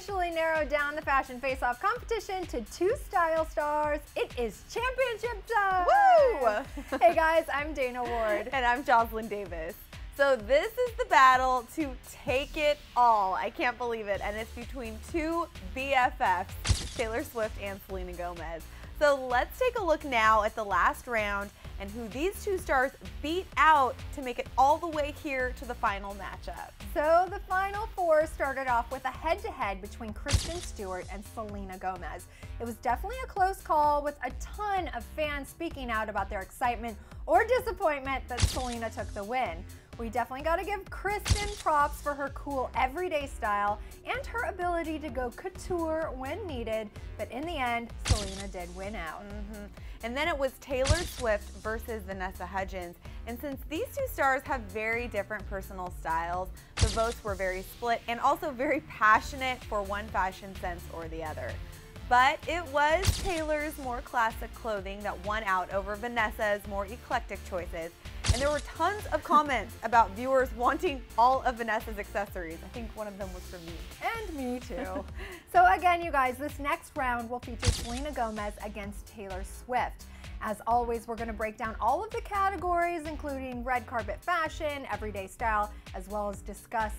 officially narrowed down the Fashion Face Off competition to two style stars. It is championship time! Woo! hey guys, I'm Dana Ward. And I'm Joslyn Davis. So this is the battle to take it all. I can't believe it. And it's between two BFFs, Taylor Swift and Selena Gomez. So let's take a look now at the last round and who these two stars beat out to make it all the way here to the final matchup. So the final four started off with a head-to-head -head between Kristen Stewart and Selena Gomez. It was definitely a close call with a ton of fans speaking out about their excitement or disappointment that Selena took the win. We definitely got to give Kristen props for her cool everyday style and her ability to go couture when needed, but in the end, Selena did win out. Mm -hmm. And then it was Taylor Swift versus Vanessa Hudgens. And since these two stars have very different personal styles, the votes were very split and also very passionate for one fashion sense or the other. But it was Taylor's more classic clothing that won out over Vanessa's more eclectic choices. And there were tons of comments about viewers wanting all of Vanessa's accessories. I think one of them was for me. And me too. so again, you guys, this next round will feature Selena Gomez against Taylor Swift. As always, we're gonna break down all of the categories, including red carpet fashion, everyday style, as well as discuss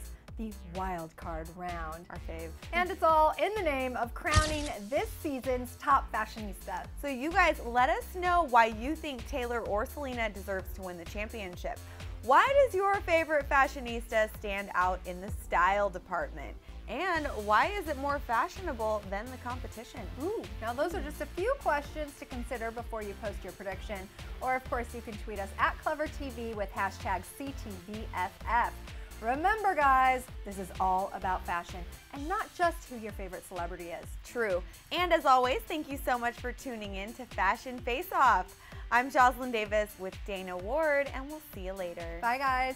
the wild card round. Our fave. And it's all in the name of crowning this season's top fashionista. So you guys, let us know why you think Taylor or Selena deserves to win the championship. Why does your favorite fashionista stand out in the style department? And why is it more fashionable than the competition? Ooh, now those are just a few questions to consider before you post your prediction. Or of course you can tweet us at ClevverTV with hashtag CTVFF. Remember guys, this is all about fashion and not just who your favorite celebrity is. True. And as always, thank you so much for tuning in to Fashion Face Off. I'm Joslyn Davis with Dana Ward and we'll see you later. Bye guys.